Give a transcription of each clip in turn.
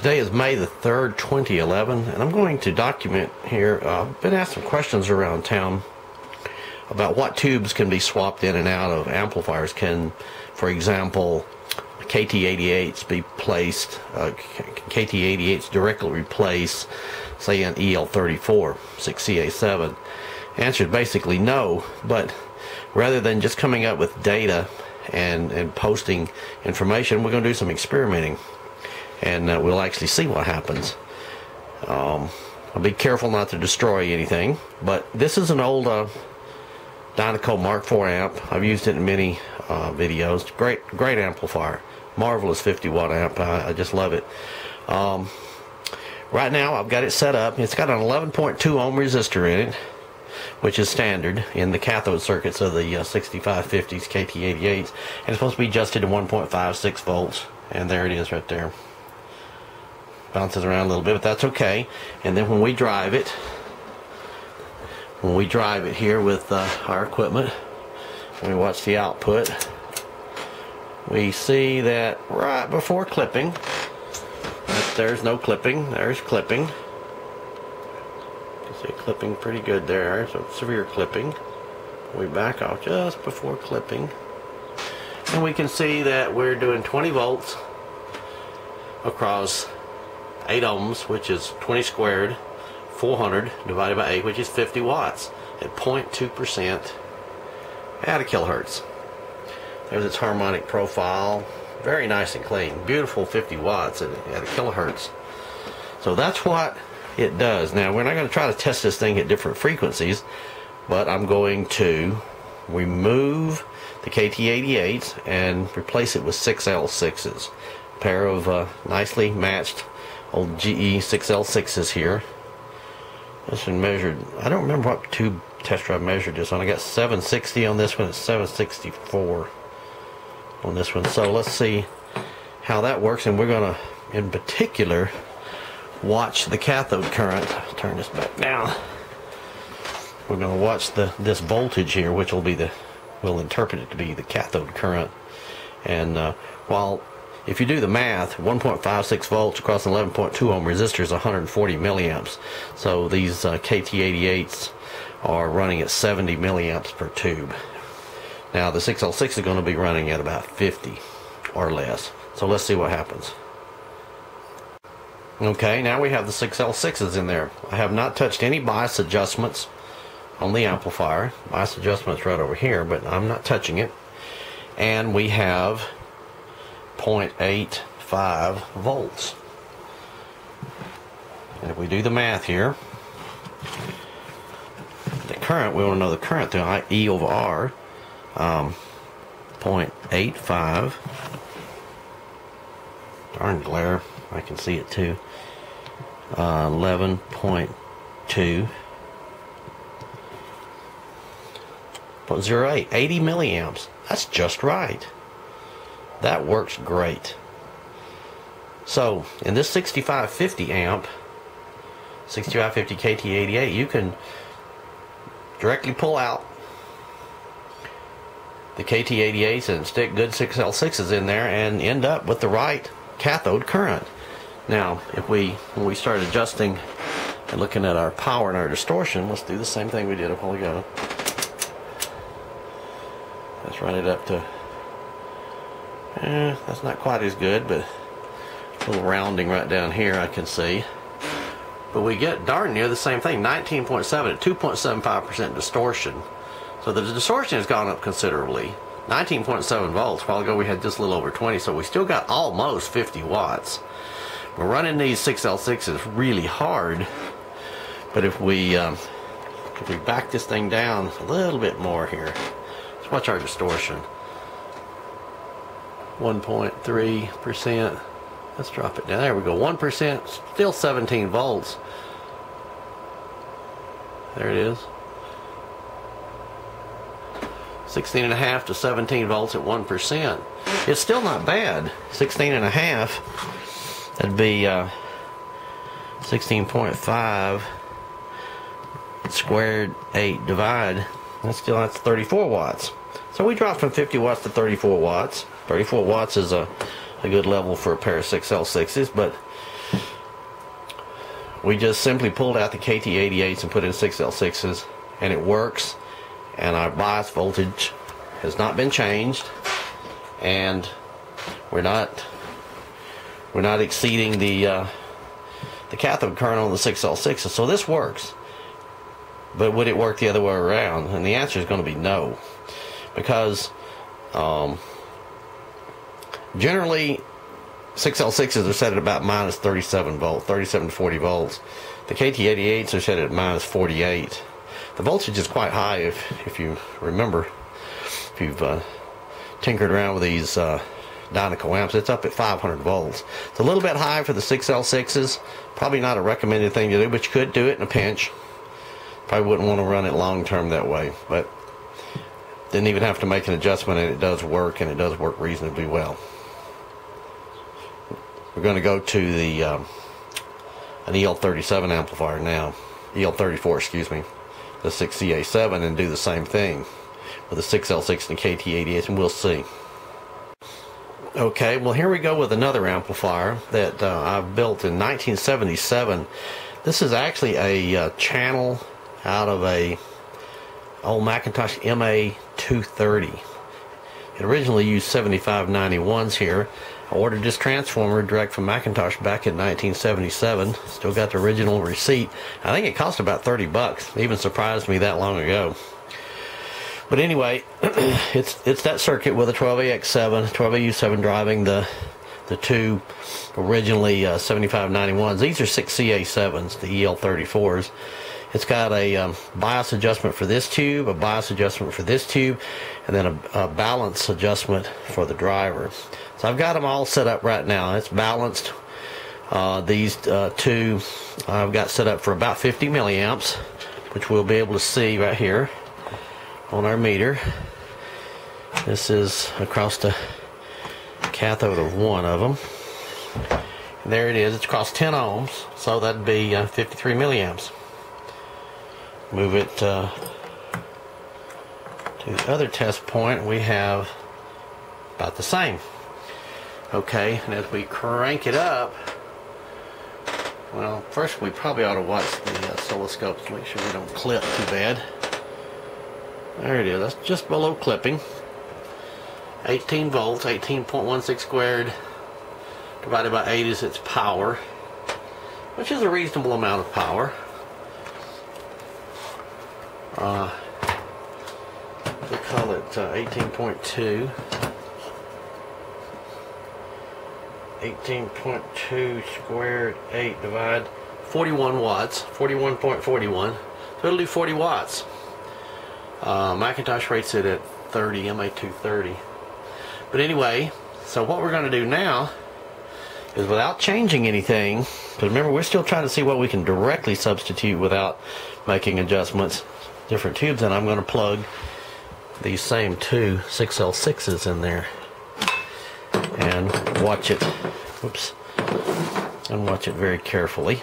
Today is May the 3rd, 2011, and I'm going to document here. Uh, I've been asked some questions around town about what tubes can be swapped in and out of amplifiers. Can, for example, KT88s be placed, uh, KT88s directly replace, say, an EL34, 6CA7? Answer is basically no, but rather than just coming up with data and, and posting information, we're going to do some experimenting and uh, we'll actually see what happens. Um, I'll be careful not to destroy anything, but this is an old uh, Dynaco Mark IV amp. I've used it in many uh, videos. Great, great amplifier. Marvelous 50 watt amp. I, I just love it. Um, right now, I've got it set up. It's got an 11.2 ohm resistor in it, which is standard in the cathode circuits of the uh, 6550s, KT88s, and it's supposed to be adjusted to 1.56 volts. And there it is right there bounces around a little bit, but that's okay. And then when we drive it, when we drive it here with uh, our equipment, we watch the output, we see that right before clipping, there's no clipping, there's clipping. You see clipping pretty good there, so severe clipping. We back off just before clipping. And we can see that we're doing 20 volts across 8 ohms, which is 20 squared, 400 divided by 8, which is 50 watts at 0.2% at a kilohertz. There's its harmonic profile. Very nice and clean. Beautiful 50 watts at, at a kilohertz. So that's what it does. Now, we're not going to try to test this thing at different frequencies, but I'm going to remove the KT88s and replace it with 6L6s. A pair of uh, nicely matched old GE 6L6s here. This one measured, I don't remember what tube test drive measured this one. I got 760 on this one, it's 764 on this one. So let's see how that works, and we're going to, in particular, watch the cathode current. Turn this back down. We're going to watch the this voltage here, which will be the, we'll interpret it to be the cathode current. And uh, while if you do the math, 1.56 volts across an 11.2 ohm resistor is 140 milliamps. So these uh, KT88s are running at 70 milliamps per tube. Now the 6L6 is going to be running at about 50 or less. So let's see what happens. Okay, now we have the 6L6s in there. I have not touched any bias adjustments on the amplifier. Bias adjustment's right over here, but I'm not touching it. And we have 0.85 volts. And if we do the math here, the current, we want to know the current through E over R, um, 0.85. Darn glare, I can see it too. Uh, 11.2. 0.08, 80 milliamps. That's just right. That works great. So in this 6550 amp, 6550 KT88, you can directly pull out the KT88s and stick good 6L6s in there and end up with the right cathode current. Now, if we when we start adjusting and looking at our power and our distortion, let's do the same thing we did a while ago. Let's run it up to Eh, that's not quite as good, but a little rounding right down here I can see. But we get darn near the same thing, 19.7 at 2.75% distortion. So the distortion has gone up considerably. 19.7 volts. A while ago we had just a little over 20, so we still got almost 50 watts. We're running these 6L6s really hard, but if we um, if we back this thing down a little bit more here, let's watch our distortion. 1.3%. Let's drop it down. There we go. 1%, still 17 volts. There it is. 16 and a half to 17 volts at 1%. It's still not bad. 16 and a half, that'd be uh, 16.5 squared 8 divide. That's still, that's 34 watts. So we dropped from 50 watts to 34 watts. 34 watts is a, a good level for a pair of 6L6s, but we just simply pulled out the KT88s and put in 6L6s and it works and our bias voltage has not been changed and we're not we're not exceeding the uh, the cathode current on the 6L6s so this works but would it work the other way around? And the answer is going to be no because um, generally 6L6s are set at about minus 37 volts, 37 to 40 volts. The KT88s are set at minus 48. The voltage is quite high if, if you remember, if you've uh, tinkered around with these uh, Dynaco amps, it's up at 500 volts. It's a little bit high for the 6L6s. Probably not a recommended thing to do, but you could do it in a pinch. Probably wouldn't want to run it long term that way, but didn't even have to make an adjustment and it does work and it does work reasonably well. We're going to go to the um, an EL37 amplifier now, EL34, excuse me, the 6CA7, and do the same thing with the 6L6 and KT88, and we'll see. Okay, well here we go with another amplifier that uh, I've built in 1977. This is actually a uh, channel out of a old McIntosh MA230. It originally used 7591s here. I ordered this transformer direct from McIntosh back in 1977. Still got the original receipt. I think it cost about 30 bucks. It even surprised me that long ago. But anyway, it's it's that circuit with a 12AX7, 12AU7 driving the the two originally uh, 7591s. These are 6CA7s, the EL34s. It's got a um, bias adjustment for this tube, a bias adjustment for this tube, and then a, a balance adjustment for the driver. So I've got them all set up right now. It's balanced. Uh, these uh, two I've got set up for about 50 milliamps, which we'll be able to see right here on our meter. This is across the cathode of one of them. There it is. It's across 10 ohms, so that'd be uh, 53 milliamps move it uh, to the other test point we have about the same. Okay and as we crank it up well first we probably ought to watch the oscilloscope to make sure we don't clip too bad. There it is that's just below clipping. 18 volts 18.16 squared divided by 8 is its power which is a reasonable amount of power uh, we call it uh, 18.2. 18.2 squared 8 divide 41 watts, 41.41. So it'll do 40 watts. Uh, McIntosh rates it at 30, MA230. But anyway, so what we're going to do now is without changing anything, because remember we're still trying to see what we can directly substitute without making adjustments different tubes and I'm going to plug these same two 6L6s in there and watch it whoops and watch it very carefully.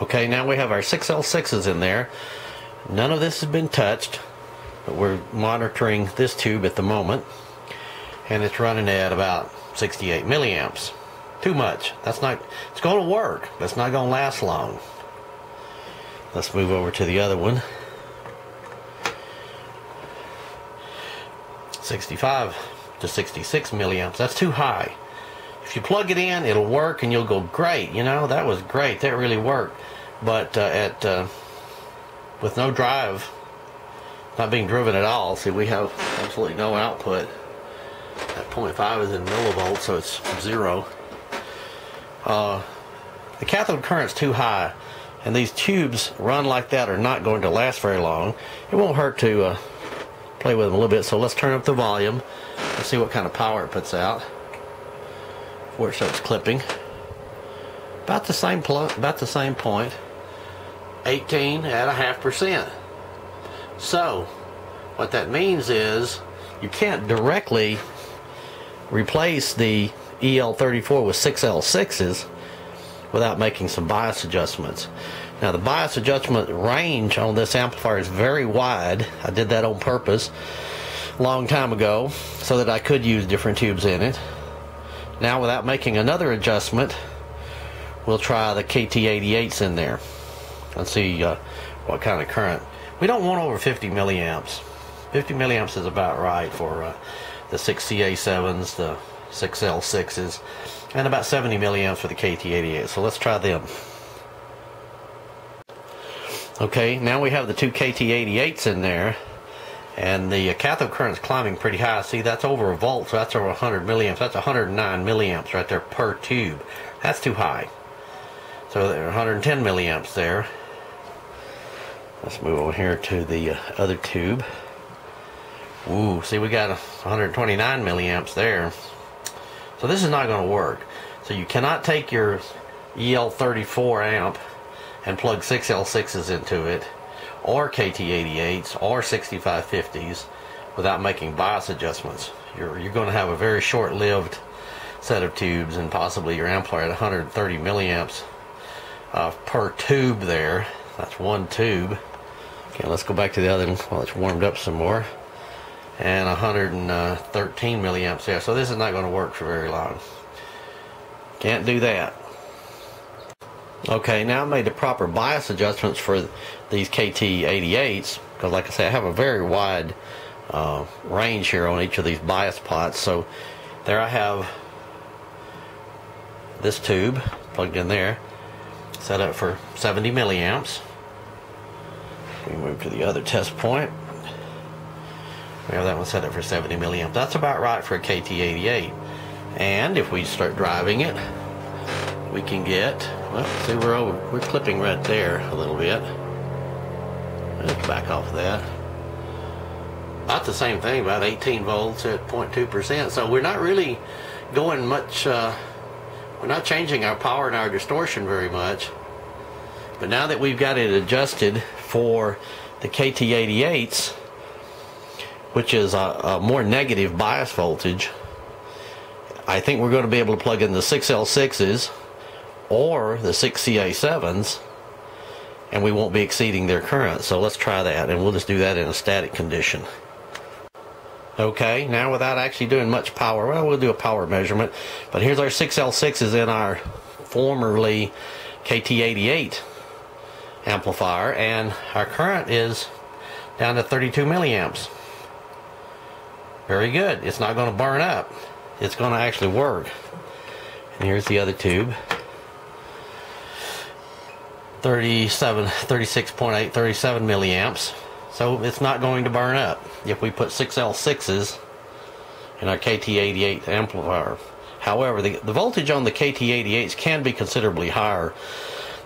Okay now we have our 6L6s in there. None of this has been touched but we're monitoring this tube at the moment and it's running at about 68 milliamps. Too much. That's not it's going to work but it's not going to last long Let's move over to the other one. 65 to 66 milliamps. That's too high. If you plug it in, it'll work and you'll go, great, you know, that was great. That really worked. But uh, at uh, with no drive, not being driven at all, see, we have absolutely no output. That 0.5 is in millivolts, so it's zero. Uh, the cathode current's too high and these tubes run like that are not going to last very long. It won't hurt to uh, play with them a little bit. So let's turn up the volume and see what kind of power it puts out before it starts clipping. About the same about the same 18 at a half percent. So what that means is you can't directly replace the EL34 with 6L6s without making some bias adjustments. Now the bias adjustment range on this amplifier is very wide. I did that on purpose a long time ago so that I could use different tubes in it. Now without making another adjustment, we'll try the KT88s in there and see uh, what kind of current. We don't want over 50 milliamps. 50 milliamps is about right for uh, the 6CA7s, the 6L6s, and about 70 milliamps for the KT88. So let's try them. Okay, now we have the two KT88s in there, and the uh, cathode current is climbing pretty high. See, that's over a volt, so that's over 100 milliamps. That's 109 milliamps right there per tube. That's too high. So there are 110 milliamps there. Let's move over here to the uh, other tube. Ooh, see we got 129 milliamps there. So this is not going to work. So you cannot take your EL34 amp and plug 6L6s into it, or KT88s, or 6550s without making bias adjustments. You're, you're going to have a very short-lived set of tubes and possibly your amplifier at 130 milliamps uh, per tube there. That's one tube. Okay, let's go back to the other one while it's warmed up some more. And 113 milliamps there. So this is not going to work for very long. Can't do that. Okay, now I made the proper bias adjustments for these KT88s because like I say I have a very wide uh, range here on each of these bias pots. So there I have this tube plugged in there set up for 70 milliamps. We move to the other test point. We have that one set up for 70 milliamps. That's about right for a KT88. And if we start driving it, we can get, well, see we're over, we're clipping right there a little bit. Let's back off of that. About the same thing, about 18 volts at 0.2%. So we're not really going much, uh, we're not changing our power and our distortion very much. But now that we've got it adjusted for the KT88s, which is a, a, more negative bias voltage, I think we're going to be able to plug in the 6L6s or the 6CA7s and we won't be exceeding their current. So let's try that and we'll just do that in a static condition. Okay, now without actually doing much power, well, we'll do a power measurement. But here's our 6L6s in our formerly KT88 amplifier, and our current is down to 32 milliamps. Very good. It's not going to burn up. It's going to actually work. And here's the other tube. 37, 36.8, 37 milliamps. So it's not going to burn up if we put 6L6s in our KT88 amplifier. However, the, the voltage on the KT88s can be considerably higher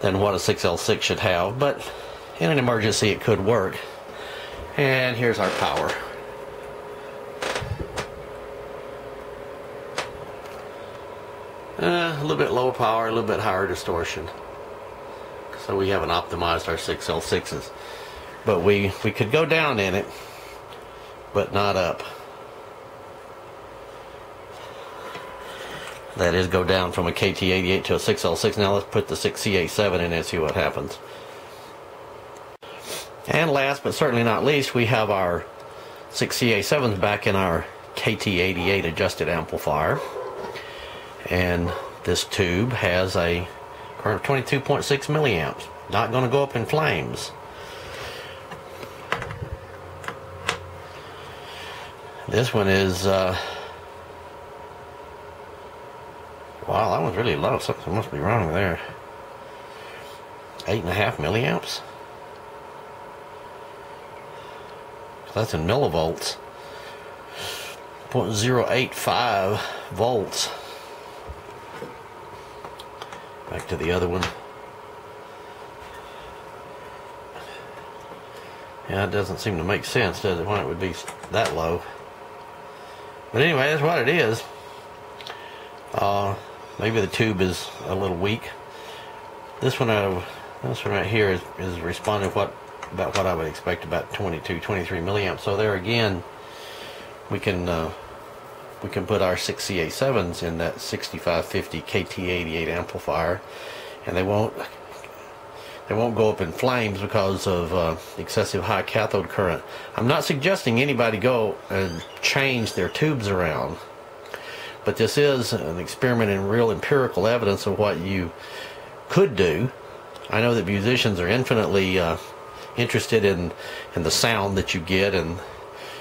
than what a 6L6 should have, but in an emergency it could work. And here's our power. Uh, a little bit lower power, a little bit higher distortion. So we haven't optimized our 6L6s but we we could go down in it but not up. That is go down from a KT88 to a 6L6 now let's put the 6CA7 in and see what happens. And last but certainly not least we have our 6CA7s back in our KT88 adjusted amplifier and this tube has a current of 22.6 milliamps not going to go up in flames This one is, uh, wow, that one's really low. Something must be wrong there. Eight and a half milliamps. That's in millivolts. 0.085 volts. Back to the other one. Yeah, it doesn't seem to make sense, does it, why it would be that low. But anyway, that's what it is. Uh, maybe the tube is a little weak. This one, uh, this one right here is, is responding what about what I would expect about 22, 23 milliamps. So there again, we can uh, we can put our 6CA7s in that 6550 KT88 amplifier, and they won't they won't go up in flames because of uh, excessive high cathode current. I'm not suggesting anybody go and change their tubes around, but this is an experiment in real empirical evidence of what you could do. I know that musicians are infinitely uh, interested in in the sound that you get, and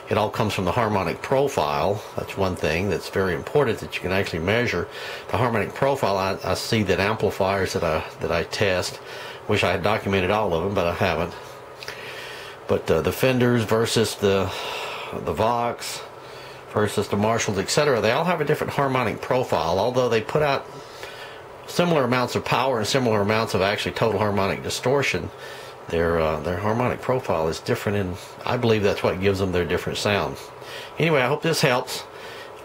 it all comes from the harmonic profile. That's one thing that's very important that you can actually measure the harmonic profile. I, I see that amplifiers that I that I test. Wish I had documented all of them, but I haven't. But uh, the Fenders versus the the Vox versus the Marshalls, etc. They all have a different harmonic profile, although they put out similar amounts of power and similar amounts of actually total harmonic distortion. Their uh, their harmonic profile is different, and I believe that's what gives them their different sound. Anyway, I hope this helps.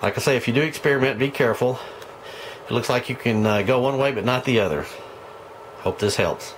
Like I say, if you do experiment, be careful. It looks like you can uh, go one way, but not the other. Hope this helps.